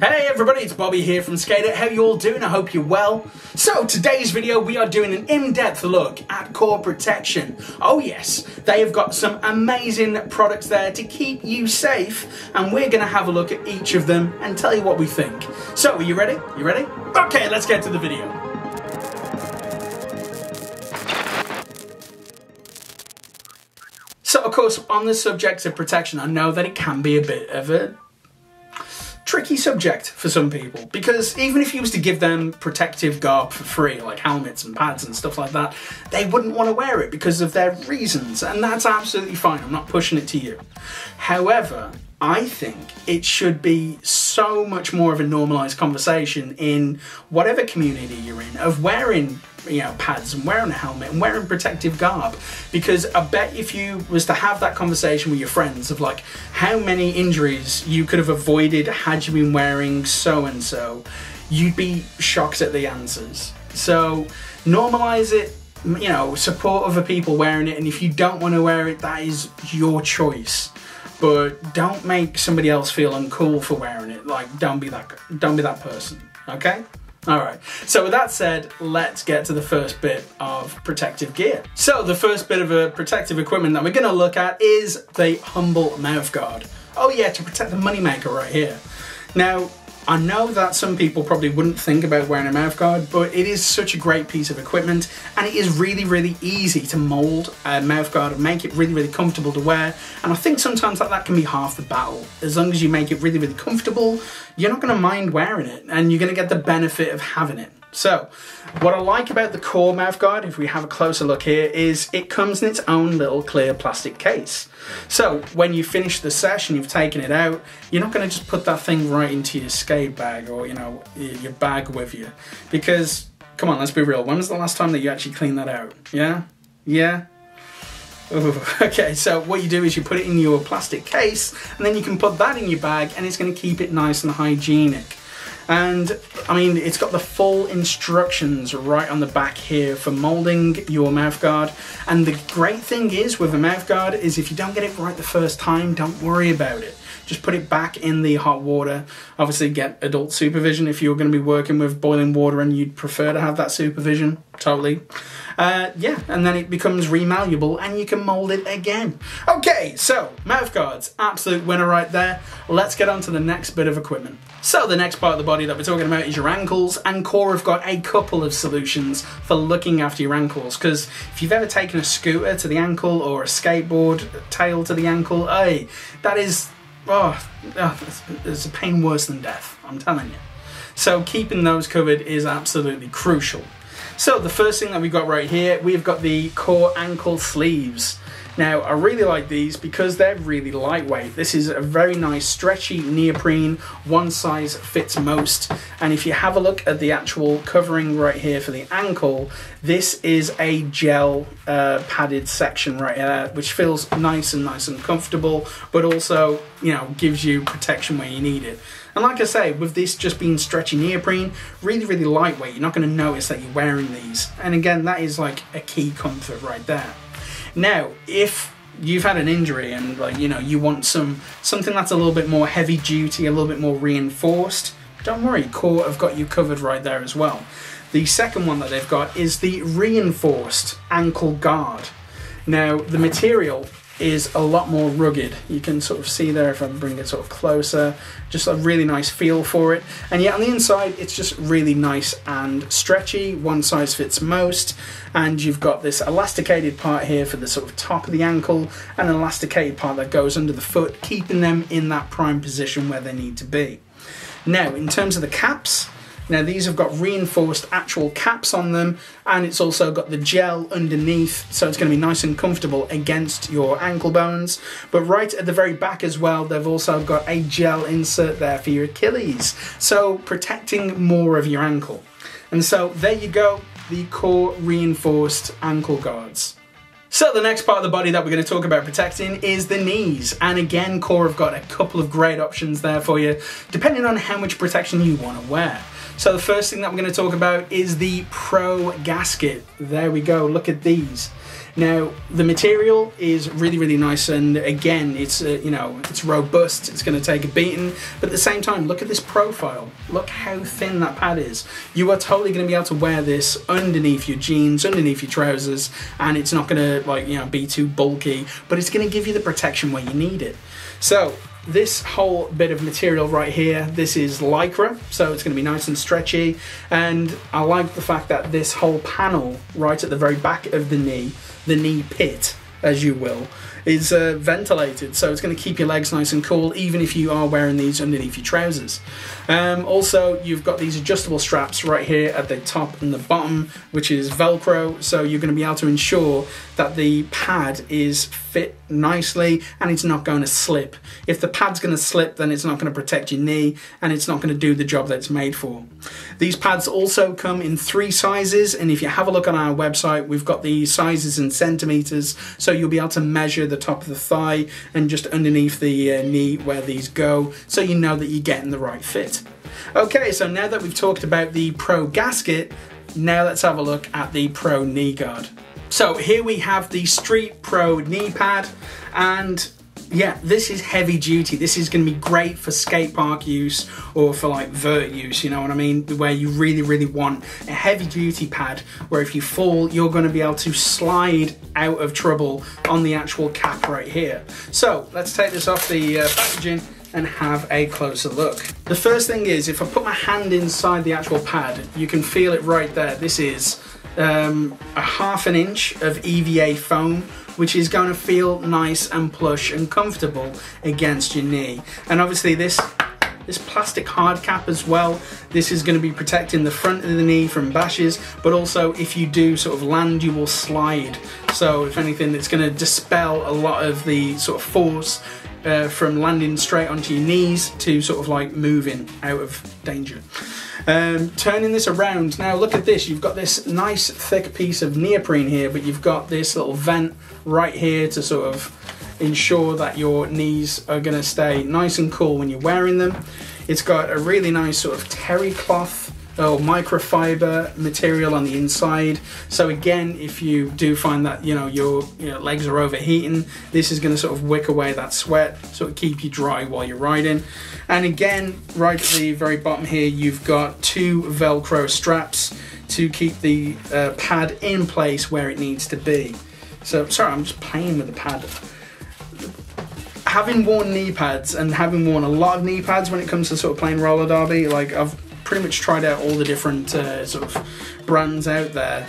Hey everybody, it's Bobby here from SkateHut. How you all doing? I hope you're well. So today's video we are doing an in-depth look at Core Protection. Oh yes, they have got some amazing products there to keep you safe and we're going to have a look at each of them and tell you what we think. So are you ready? You ready? Okay, let's get to the video. So of course on the subject of protection I know that it can be a bit of a subject for some people because even if you was to give them protective garb for free, like helmets and pads and stuff like that, they wouldn't want to wear it because of their reasons, and that's absolutely fine. I'm not pushing it to you. However, I think it should be so much more of a normalized conversation in whatever community you're in of wearing you know pads and wearing a helmet and wearing protective garb. Because I bet if you was to have that conversation with your friends of like how many injuries you could have avoided had you been wearing so and so you'd be shocked at the answers. So normalize it you know support other people wearing it and if you don't want to wear it that is your choice. But don't make somebody else feel uncool for wearing it. Like don't be that don't be that person okay all right, so with that said, let's get to the first bit of protective gear. So the first bit of a protective equipment that we're gonna look at is the Humble Mouth Guard. Oh yeah, to protect the moneymaker right here. Now, I know that some people probably wouldn't think about wearing a mouth guard, but it is such a great piece of equipment and it is really, really easy to mold a mouth guard and make it really, really comfortable to wear. And I think sometimes that, that can be half the battle. As long as you make it really, really comfortable, you're not going to mind wearing it and you're going to get the benefit of having it. So, what I like about the core mouthguard, if we have a closer look here, is it comes in its own little clear plastic case. So, when you finish the session, you've taken it out, you're not going to just put that thing right into your skate bag or, you know, your bag with you. Because, come on, let's be real, when was the last time that you actually cleaned that out? Yeah? Yeah? Ooh, okay, so what you do is you put it in your plastic case and then you can put that in your bag and it's going to keep it nice and hygienic. And I mean, it's got the full instructions right on the back here for molding your mouthguard. And the great thing is with a mouthguard is if you don't get it right the first time, don't worry about it. Just put it back in the hot water. Obviously get adult supervision if you're going to be working with boiling water and you'd prefer to have that supervision, totally. Uh, yeah, and then it becomes remalleable and you can mold it again. Okay, so mouth guards, absolute winner right there. Let's get on to the next bit of equipment. So the next part of the body that we're talking about is your ankles, and Core have got a couple of solutions for looking after your ankles. Because if you've ever taken a scooter to the ankle or a skateboard tail to the ankle, hey, that is, oh, oh it's a pain worse than death. I'm telling you. So keeping those covered is absolutely crucial. So the first thing that we've got right here, we've got the Core ankle sleeves. Now, I really like these because they're really lightweight. This is a very nice stretchy neoprene, one size fits most. And if you have a look at the actual covering right here for the ankle, this is a gel uh, padded section right here, which feels nice and nice and comfortable, but also, you know, gives you protection where you need it. And like I say, with this just being stretchy neoprene, really, really lightweight, you're not going to notice that you're wearing these. And again, that is like a key comfort right there. Now, if you've had an injury and like you know you want some something that's a little bit more heavy duty, a little bit more reinforced, don't worry, Core have got you covered right there as well. The second one that they've got is the reinforced ankle guard. Now, the material is a lot more rugged. You can sort of see there if I bring it sort of closer, just a really nice feel for it. And yet on the inside, it's just really nice and stretchy, one size fits most. And you've got this elasticated part here for the sort of top of the ankle and an elasticated part that goes under the foot, keeping them in that prime position where they need to be. Now, in terms of the caps, now these have got reinforced actual caps on them and it's also got the gel underneath so it's going to be nice and comfortable against your ankle bones. But right at the very back as well they've also got a gel insert there for your Achilles so protecting more of your ankle. And so there you go, the core reinforced ankle guards. So the next part of the body that we're going to talk about protecting is the knees. And again, Core have got a couple of great options there for you, depending on how much protection you want to wear. So the first thing that we're going to talk about is the Pro Gasket. There we go, look at these. Now, the material is really, really nice, and again, it's uh, you know it's robust. It's going to take a beating, but at the same time, look at this profile. Look how thin that pad is. You are totally going to be able to wear this underneath your jeans, underneath your trousers, and it's not going to like you know be too bulky, but it's going to give you the protection where you need it. So this whole bit of material right here, this is Lycra, so it's going to be nice and stretchy. And I like the fact that this whole panel right at the very back of the knee, the knee pit, as you will, is uh, ventilated, so it's going to keep your legs nice and cool, even if you are wearing these underneath your trousers. Um, also, you've got these adjustable straps right here at the top and the bottom, which is Velcro, so you're going to be able to ensure that the pad is fit nicely and it's not going to slip. If the pad's going to slip, then it's not going to protect your knee and it's not going to do the job that it's made for. These pads also come in three sizes, and if you have a look on our website, we've got the sizes in centimeters, so you'll be able to measure the top of the thigh and just underneath the uh, knee where these go, so you know that you're getting the right fit. Okay, so now that we've talked about the Pro gasket, now let's have a look at the Pro knee guard. So here we have the Street Pro knee pad and yeah, this is heavy duty. This is going to be great for skate park use or for like vert use, you know what I mean? Where you really, really want a heavy duty pad where if you fall, you're going to be able to slide out of trouble on the actual cap right here. So let's take this off the uh, packaging and have a closer look. The first thing is, if I put my hand inside the actual pad, you can feel it right there. This is um, a half an inch of EVA foam which is going to feel nice and plush and comfortable against your knee. And obviously this this plastic hard cap as well. This is going to be protecting the front of the knee from bashes, but also if you do sort of land, you will slide. So if anything, it's going to dispel a lot of the sort of force uh, from landing straight onto your knees to sort of like moving out of danger. Um, turning this around, now look at this, you've got this nice thick piece of neoprene here, but you've got this little vent right here to sort of ensure that your knees are going to stay nice and cool when you're wearing them. It's got a really nice sort of terry cloth or microfiber material on the inside. So again, if you do find that you know your legs are overheating, this is going to sort of wick away that sweat, sort of keep you dry while you're riding. And again, right at the very bottom here, you've got two Velcro straps to keep the uh, pad in place where it needs to be. So sorry, I'm just playing with the pad. Having worn knee pads and having worn a lot of knee pads when it comes to sort of playing roller derby, like I've pretty much tried out all the different uh, sort of brands out there.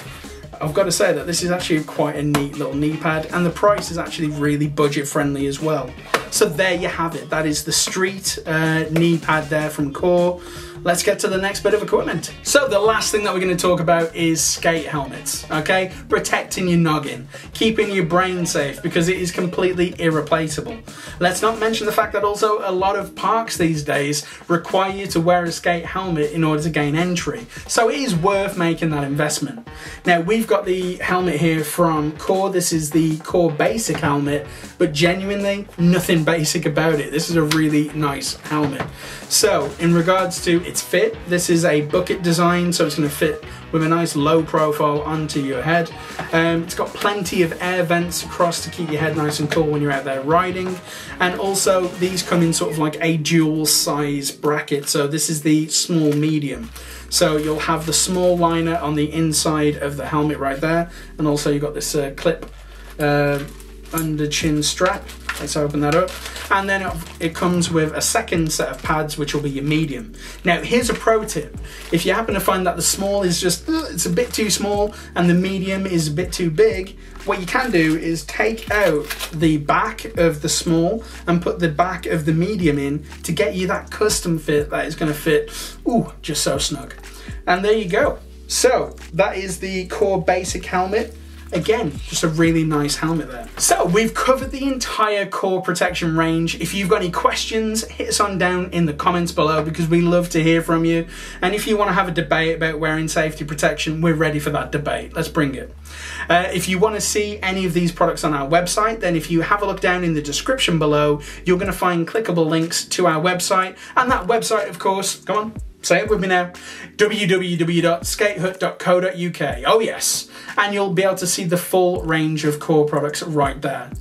I've got to say that this is actually quite a neat little knee pad and the price is actually really budget friendly as well. So there you have it. That is the Street uh, knee pad there from Core let's get to the next bit of equipment. So the last thing that we're going to talk about is skate helmets, okay? Protecting your noggin, keeping your brain safe because it is completely irreplaceable. Let's not mention the fact that also a lot of parks these days require you to wear a skate helmet in order to gain entry. So it is worth making that investment. Now we've got the helmet here from Core. This is the Core Basic helmet, but genuinely nothing basic about it. This is a really nice helmet. So in regards to its fit. This is a bucket design, so it's going to fit with a nice low profile onto your head. Um, it's got plenty of air vents across to keep your head nice and cool when you're out there riding. And also, these come in sort of like a dual size bracket. So this is the small medium. So you'll have the small liner on the inside of the helmet right there. And also you've got this uh, clip uh, under chin strap Let's open that up. And then it comes with a second set of pads, which will be your medium. Now, here's a pro tip. If you happen to find that the small is just, uh, it's a bit too small and the medium is a bit too big, what you can do is take out the back of the small and put the back of the medium in to get you that custom fit that is gonna fit, ooh, just so snug. And there you go. So that is the core basic helmet. Again, just a really nice helmet there. So we've covered the entire core protection range. If you've got any questions, hit us on down in the comments below because we love to hear from you. And if you want to have a debate about wearing safety protection, we're ready for that debate. Let's bring it. Uh, if you want to see any of these products on our website, then if you have a look down in the description below, you're going to find clickable links to our website. And that website, of course, come on, say it with me now www.skatehut.co.uk. Oh, yes. And you'll be able to see the full range of core products right there.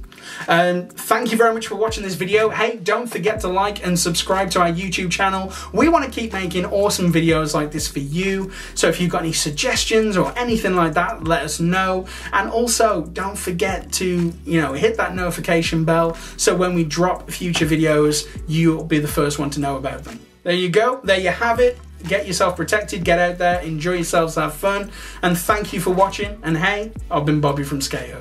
Um, thank you very much for watching this video. Hey, don't forget to like and subscribe to our YouTube channel. We want to keep making awesome videos like this for you. So if you've got any suggestions or anything like that, let us know. And also, don't forget to, you know, hit that notification bell so when we drop future videos, you'll be the first one to know about them. There you go. There you have it. Get yourself protected, get out there, enjoy yourselves, have fun, and thank you for watching. And hey, I've been Bobby from Skate